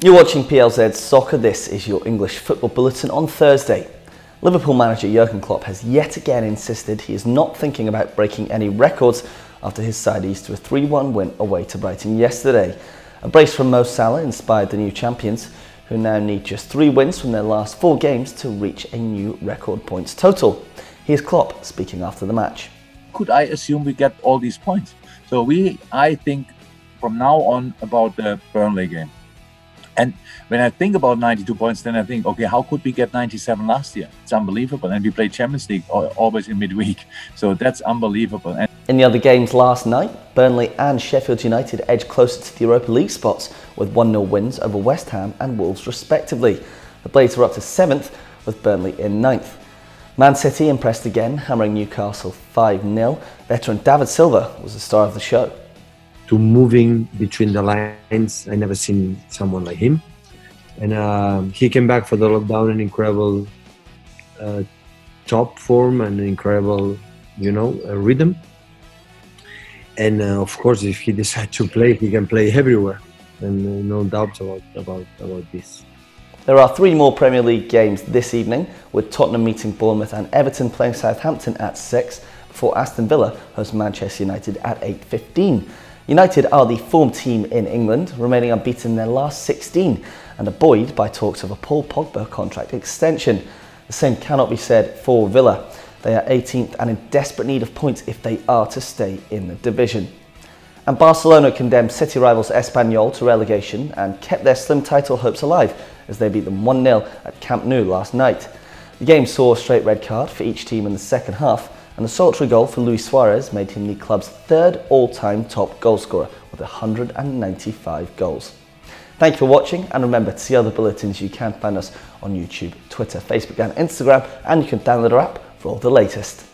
You're watching PLZ Soccer. This is your English football bulletin on Thursday. Liverpool manager Jurgen Klopp has yet again insisted he is not thinking about breaking any records after his side eased to a 3-1 win away to Brighton yesterday. A brace from Mo Salah inspired the new champions, who now need just three wins from their last four games to reach a new record points total. Here's Klopp speaking after the match. Could I assume we get all these points? So we, I think, from now on about the Burnley game and when I think about 92 points, then I think, okay, how could we get 97 last year? It's unbelievable. And we played Champions League always in midweek. So that's unbelievable. And in the other games last night, Burnley and Sheffield United edged closer to the Europa League spots with 1-0 wins over West Ham and Wolves respectively. The Blades were up to 7th with Burnley in 9th. Man City impressed again, hammering Newcastle 5-0. Veteran David Silva was the star of the show to moving between the lines. I never seen someone like him, and uh, he came back for the lockdown in incredible uh, top form and incredible, you know, uh, rhythm. And uh, of course, if he decides to play, he can play everywhere, and uh, no doubts about about about this. There are three more Premier League games this evening, with Tottenham meeting Bournemouth and Everton playing Southampton at 6, before Aston Villa host Manchester United at 8.15. United are the form team in England, remaining unbeaten in their last 16 and buoyed by talks of a Paul Pogba contract extension. The same cannot be said for Villa. They are 18th and in desperate need of points if they are to stay in the division. And Barcelona condemned city rivals Espanyol to relegation and kept their slim title hopes alive as they beat them 1-0 at Camp Nou last night. The game saw a straight red card for each team in the second half and a solitary goal for Luis Suarez made him the club's third all-time top goalscorer with 195 goals. Thank you for watching and remember to see other bulletins you can find us on YouTube, Twitter, Facebook and Instagram and you can download our app for all the latest.